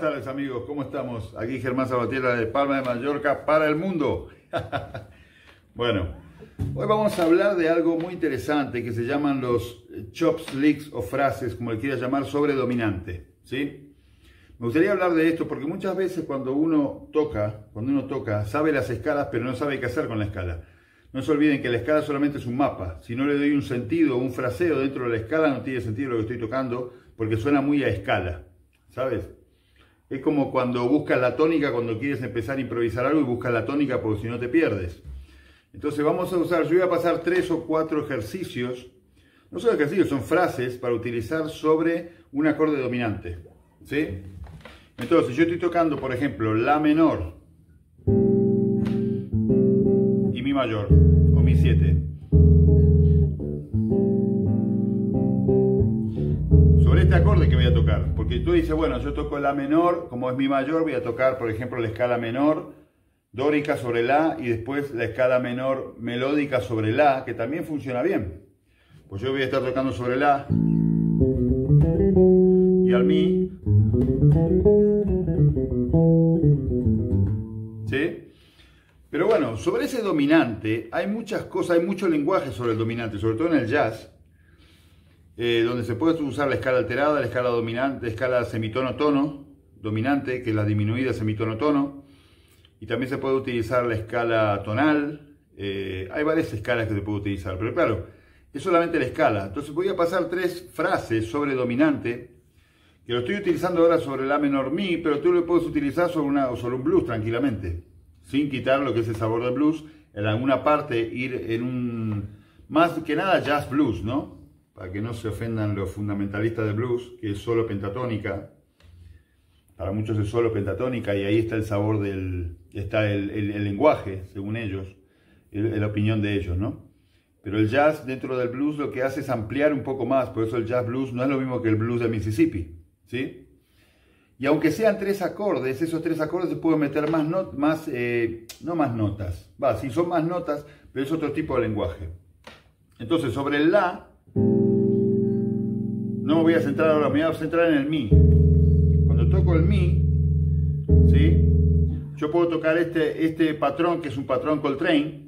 Buenas tardes amigos, ¿cómo estamos? Aquí Germán Sabatiera de Palma de Mallorca para el mundo. bueno, hoy vamos a hablar de algo muy interesante que se llaman los chops, licks o frases, como le quieras llamar, sobre dominante. ¿sí? Me gustaría hablar de esto porque muchas veces cuando uno toca, cuando uno toca, sabe las escalas pero no sabe qué hacer con la escala. No se olviden que la escala solamente es un mapa. Si no le doy un sentido, un fraseo dentro de la escala, no tiene sentido lo que estoy tocando porque suena muy a escala. ¿Sabes? Es como cuando buscas la tónica, cuando quieres empezar a improvisar algo y buscas la tónica porque si no te pierdes. Entonces vamos a usar, yo voy a pasar tres o cuatro ejercicios, no son ejercicios, son frases para utilizar sobre un acorde dominante. ¿Sí? Entonces yo estoy tocando, por ejemplo, La menor y Mi mayor, o Mi 7. Este acorde que voy a tocar, porque tú dices, bueno, yo toco La menor, como es Mi mayor, voy a tocar, por ejemplo, la escala menor, dórica sobre La, y después la escala menor melódica sobre La, que también funciona bien. Pues yo voy a estar tocando sobre La, y al Mi, ¿Sí? Pero bueno, sobre ese dominante hay muchas cosas, hay mucho lenguaje sobre el dominante, sobre todo en el jazz, eh, donde se puede usar la escala alterada, la escala dominante, la escala semitono-tono, dominante, que es la disminuida semitono-tono, y también se puede utilizar la escala tonal, eh, hay varias escalas que se puede utilizar, pero claro, es solamente la escala. Entonces voy a pasar tres frases sobre dominante, que lo estoy utilizando ahora sobre la menor mi, pero tú lo puedes utilizar sobre, una, sobre un blues tranquilamente sin quitar lo que es el sabor del blues, en alguna parte ir en un, más que nada jazz blues, ¿no? Para que no se ofendan los fundamentalistas del blues, que es solo pentatónica, para muchos es solo pentatónica y ahí está el sabor del, está el, lenguaje, según ellos, la opinión de ellos, ¿no? Pero el jazz dentro del blues lo que hace es ampliar un poco más, por eso el jazz blues no es lo mismo que el blues de Mississippi, ¿sí? Y aunque sean tres acordes, esos tres acordes se pueden meter más, not, más eh, no más notas, va, sí son más notas, pero es otro tipo de lenguaje. Entonces, sobre el La, no me voy a centrar ahora, me voy a centrar en el Mi. Cuando toco el Mi, ¿sí? yo puedo tocar este, este patrón, que es un patrón Coltrane,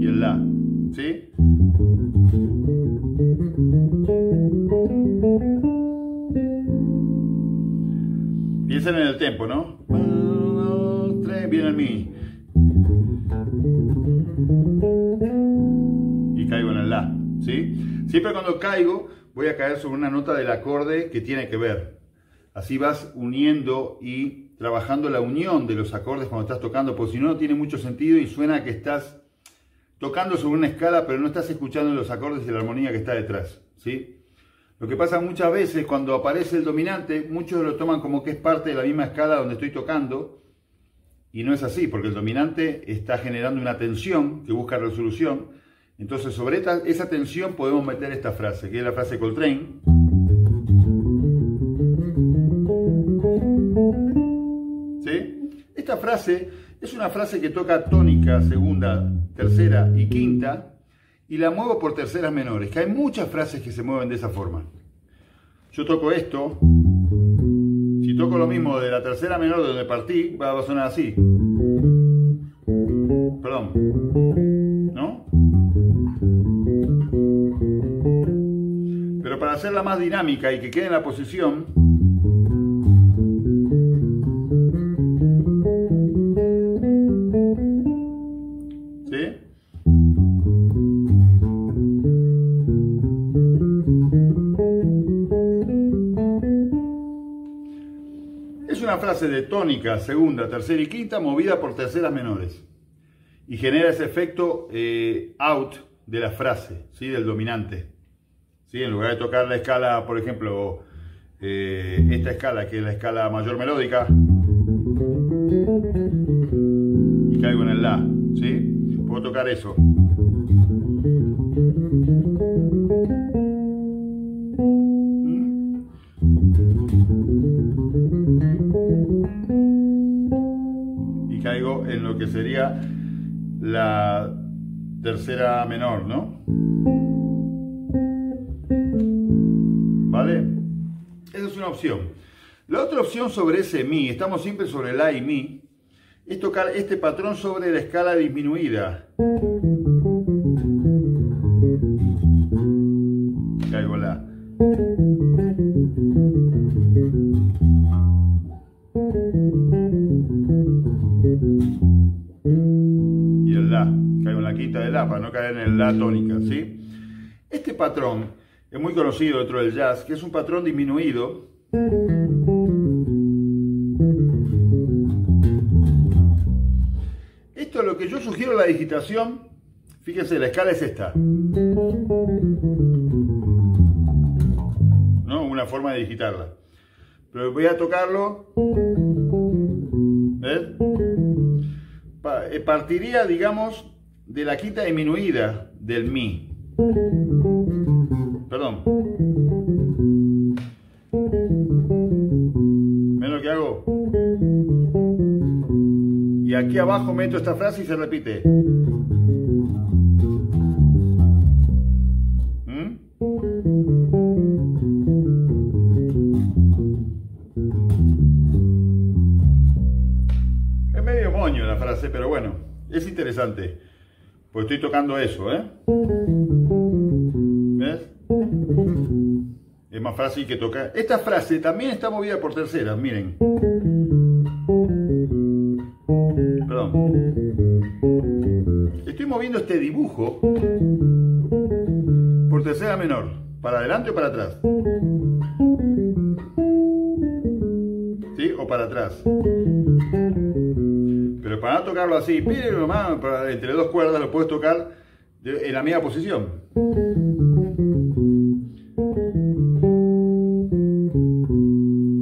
y el La, ¿sí? Piensen en el tempo, ¿no? Sobre una nota del acorde que tiene que ver. Así vas uniendo y trabajando la unión de los acordes cuando estás tocando, porque si no, no tiene mucho sentido y suena que estás tocando sobre una escala, pero no estás escuchando los acordes y la armonía que está detrás, ¿sí? Lo que pasa muchas veces cuando aparece el dominante, muchos lo toman como que es parte de la misma escala donde estoy tocando, y no es así, porque el dominante está generando una tensión que busca resolución. Entonces, sobre esa tensión podemos meter esta frase, que es la frase Coltrane. ¿Sí? Esta frase es una frase que toca tónica, segunda, tercera y quinta, y la muevo por terceras menores, que hay muchas frases que se mueven de esa forma. Yo toco esto, si toco lo mismo de la tercera menor de donde partí, va a sonar así. Perdón. Hacerla más dinámica y que quede en la posición, una frase de tónica, segunda, tercera y quinta movida por terceras menores. Y genera ese efecto eh, out de la frase, ¿sí? del dominante. ¿Sí? En lugar de tocar la escala, por ejemplo, eh, esta escala, que es la escala mayor melódica, y caigo en el La. ¿sí? Puedo tocar eso. caigo en lo que sería la tercera menor, ¿no? La otra opción sobre ese mi, estamos siempre sobre la y mi, es tocar este patrón sobre la escala disminuida. Caigo la. Y el la. Caigo en la quinta de la para no caer en el la tónica, ¿sí? Este patrón es muy conocido dentro del jazz, que es un patrón disminuido. Esto es lo que yo sugiero la digitación. Fíjense, la escala es esta. ¿No? Una forma de digitarla. Pero voy a tocarlo. ¿Ves? Eh, partiría, digamos, de la quinta disminuida del mi. Perdón. Aquí abajo meto esta frase y se repite. ¿Mm? Es medio moño la frase, pero bueno, es interesante. Pues estoy tocando eso, ¿eh? ¿Ves? Es más fácil que tocar. Esta frase también está movida por terceras, miren. Moviendo este dibujo por tercera menor. ¿Para adelante o para atrás? ¿Sí? O para atrás. Pero para no tocarlo así, pero nomás, entre dos cuerdas lo puedes tocar en la misma posición.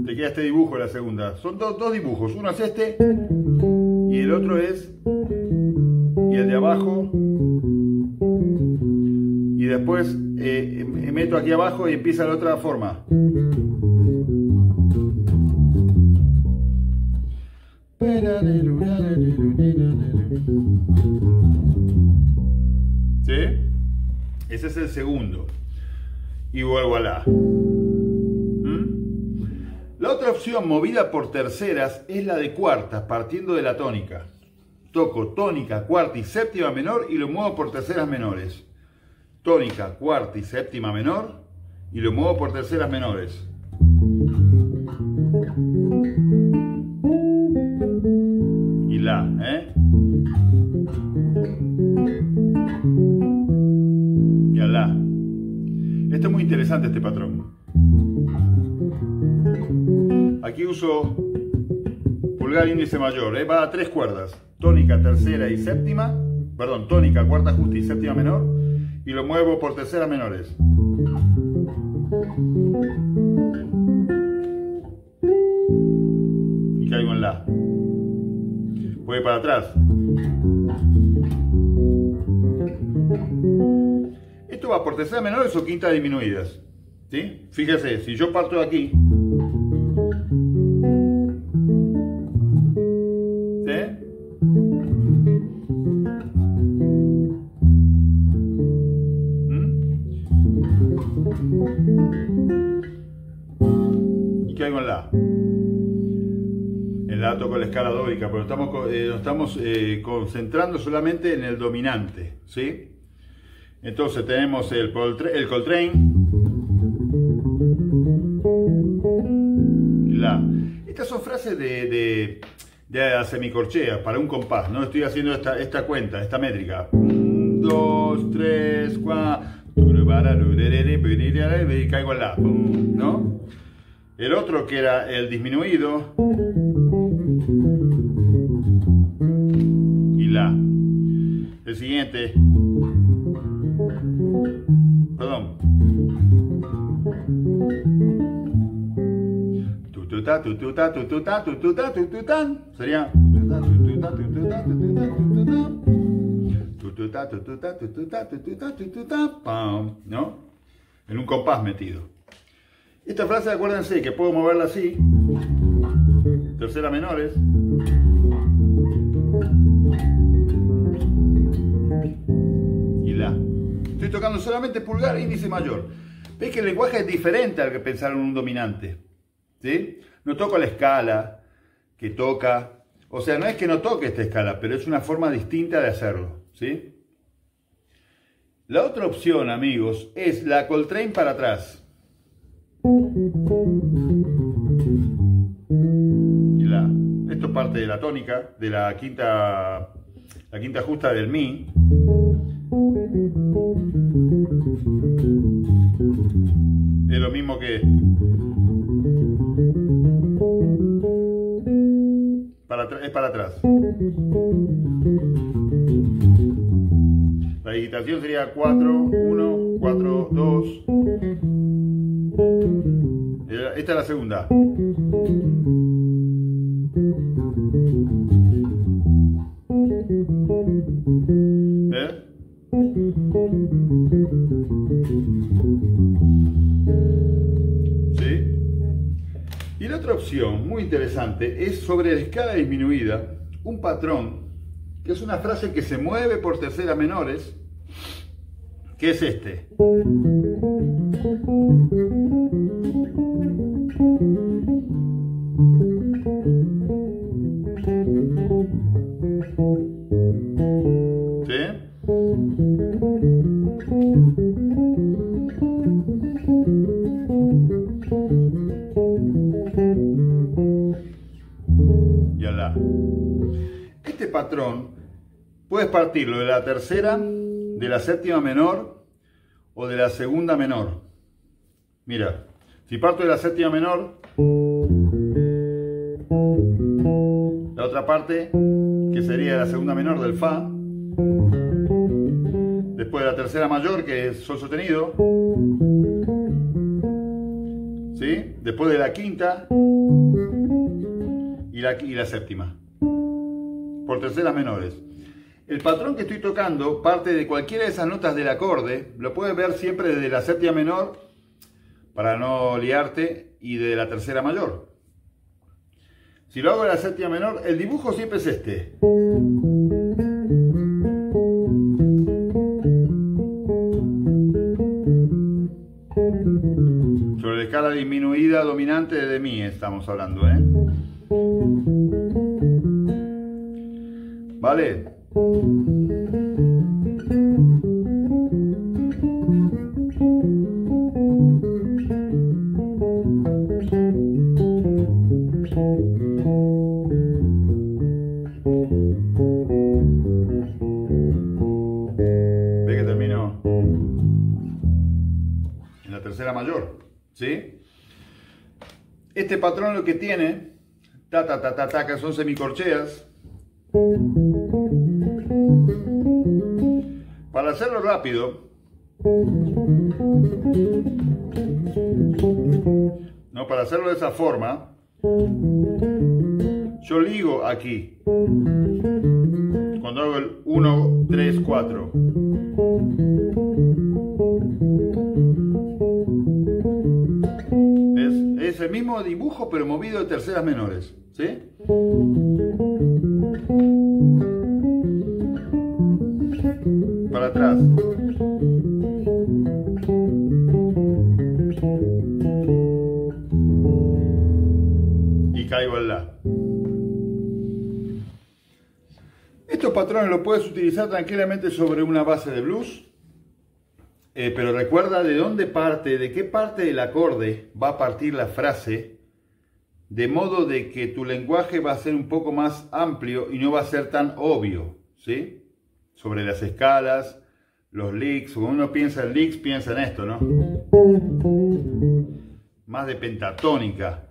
Te queda este dibujo en la segunda. Son dos dibujos. Uno es este y el otro es y el de abajo y después eh, meto aquí abajo y empieza la otra forma. ¿Sí? Ese es el segundo. Y vuelvo a la. ¿Mm? La otra opción movida por terceras es la de cuartas, partiendo de la tónica. Toco tónica, cuarta y séptima menor y lo muevo por terceras menores. Tónica, cuarta y séptima menor y lo muevo por terceras menores. la, ¿eh? Y a la. Esto es muy interesante este patrón. Aquí uso pulgar índice mayor, ¿eh? va a tres cuerdas, tónica, tercera y séptima, perdón, tónica, cuarta justa y séptima menor, y lo muevo por terceras menores. Y caigo en la. Voy para atrás. Esto va por terceras menores o quintas disminuidas. ¿Sí? Fíjese, si yo parto de aquí. La toco la escala dórica, pero estamos, eh, nos estamos eh, concentrando solamente en el dominante, ¿sí? Entonces tenemos el, el Coltrane, la. Estas son frases de, de, de semicorchea para un compás, ¿no? Estoy haciendo esta, esta cuenta, esta métrica. 1, 2, 3, 4, y caigo en la, ¿no? El otro que era el disminuido. Y la. El siguiente. Perdón. Tututa, tututa, tututa, tututa, tututa. Sería. Tututa, tututa, tututa, tututa, tututa, tututa, tututa, tututa, pam, ¿no? En un compás metido. Esta frase, acuérdense que puedo moverla así, tercera menores, y la. Estoy tocando solamente pulgar, índice mayor. ¿Ves que el lenguaje es diferente al que pensar en un dominante? ¿sí? No toco la escala que toca, o sea, no es que no toque esta escala, pero es una forma distinta de hacerlo, ¿sí? La otra opción, amigos, es la Coltrane para atrás. Parte de la tónica, de la quinta, la quinta justa del Mi. Es lo mismo que para, es para atrás. La digitación sería 4, 1, 4, 2. Esta es la segunda. Muy interesante, es sobre la escala disminuida, un patrón, que es una frase que se mueve por terceras menores, que es. Este partirlo de la tercera, de la séptima menor o de la segunda menor. Mira, si parto de la séptima menor, la otra parte, que sería la segunda menor del Fa, después de la tercera mayor, que es Sol sostenido, ¿sí? después de la quinta y la, y la séptima, por terceras menores. El patrón que estoy tocando parte de cualquiera de esas notas del acorde, lo puedes ver siempre desde la séptima menor, para no liarte, y de la tercera mayor. Si lo hago de la séptima menor, el dibujo siempre es este. Sobre la escala disminuida dominante de mi estamos hablando, ¿eh? ¿Vale? Tercera mayor, ¿sí? Este patrón lo que tiene, ta ta ta ta ta, que son semicorcheas, para hacerlo rápido, no, para hacerlo de esa forma, yo ligo aquí. Cuando hago el 1, 3, 4. El mismo dibujo pero movido de terceras menores. ¿Sí? Para atrás. Y caigo al La. Estos patrones los puedes utilizar tranquilamente sobre una base de blues, eh, pero recuerda de dónde parte, de qué parte del acorde va a partir la frase, de modo de que tu lenguaje va a ser un poco más amplio y no va a ser tan obvio, ¿sí? Sobre las escalas, los licks, cuando uno piensa en licks, piensa en esto, ¿no? Más de pentatónica,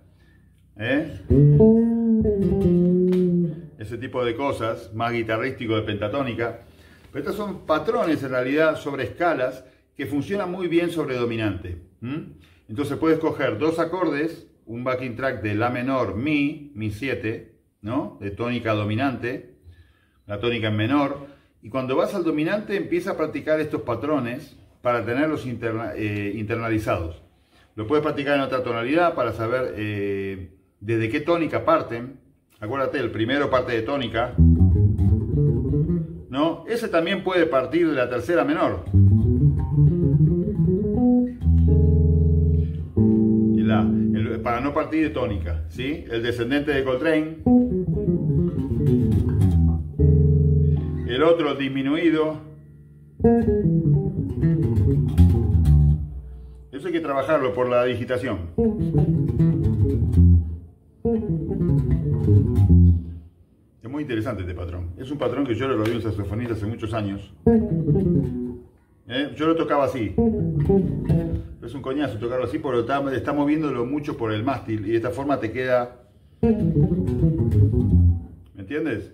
¿eh? ese tipo de cosas, más guitarrístico de pentatónica. Pero estos son patrones en realidad sobre escalas que funcionan muy bien sobre dominante. Entonces puedes coger dos acordes, un backing track de La menor, Mi, Mi 7, ¿no? de tónica dominante, la tónica en menor, y cuando vas al dominante empieza a practicar estos patrones para tenerlos eh, internalizados. Lo puedes practicar en otra tonalidad para saber eh, desde qué tónica parten, Acuérdate, el primero parte de tónica. ¿No? Ese también puede partir de la tercera menor. Para no partir de tónica, ¿sí? El descendente de Coltrane. El otro disminuido. Eso hay que trabajarlo por la digitación. Es muy interesante este patrón. Es un patrón que yo lo vi en saxofonista hace muchos años. ¿Eh? Yo lo tocaba así. Es un coñazo tocarlo así porque está, está moviéndolo mucho por el mástil y de esta forma te queda... ¿Me entiendes?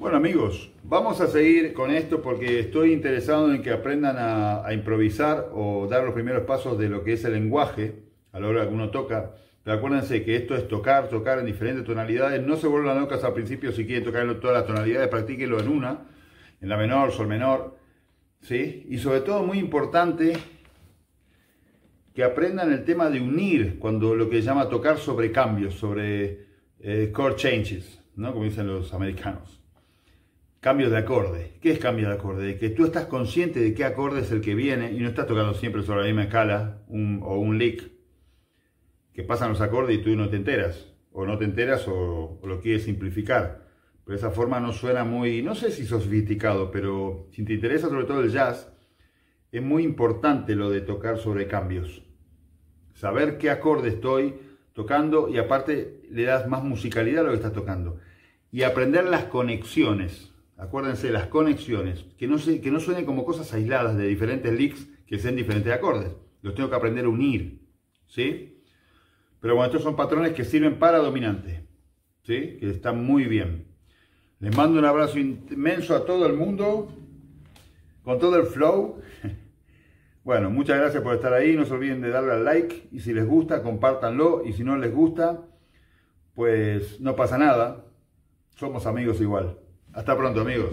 Bueno amigos, vamos a seguir con esto porque estoy interesado en que aprendan a, improvisar o dar los primeros pasos de lo que es el lenguaje a la hora que uno toca. Pero acuérdense que esto es tocar, tocar en diferentes tonalidades. No se vuelvan locas al principio si quieren tocar en todas las tonalidades, practíquenlo en una, en la menor, sol menor. ¿sí? Y sobre todo muy importante que aprendan el tema de unir, cuando lo que se llama tocar sobre cambios, sobre eh, chord changes, ¿no? como dicen los americanos. Cambios de acorde. ¿Qué es cambio de acorde? que tú estás consciente de qué acorde es el que viene y no estás tocando siempre sobre la misma escala o un lick, que pasan los acordes y tú no te enteras, o no te enteras o, o lo quieres simplificar. Pero esa forma no suena muy, no sé si sofisticado, pero si te interesa sobre todo el jazz, es muy importante lo de tocar sobre cambios. Saber qué acorde estoy tocando y aparte le das más musicalidad a lo que estás tocando. Y aprender las conexiones. Acuérdense, las conexiones. Que no, se, que no suenen como cosas aisladas de diferentes licks que sean diferentes acordes. Los tengo que aprender a unir. ¿Sí? Pero bueno, estos son patrones que sirven para dominante. ¿Sí? Que están muy bien. Les mando un abrazo inmenso a todo el mundo, con todo el flow. Bueno, muchas gracias por estar ahí. No se olviden de darle al like y si les gusta, compártanlo. Y si no les gusta, pues no pasa nada. Somos amigos igual. Hasta pronto, amigos.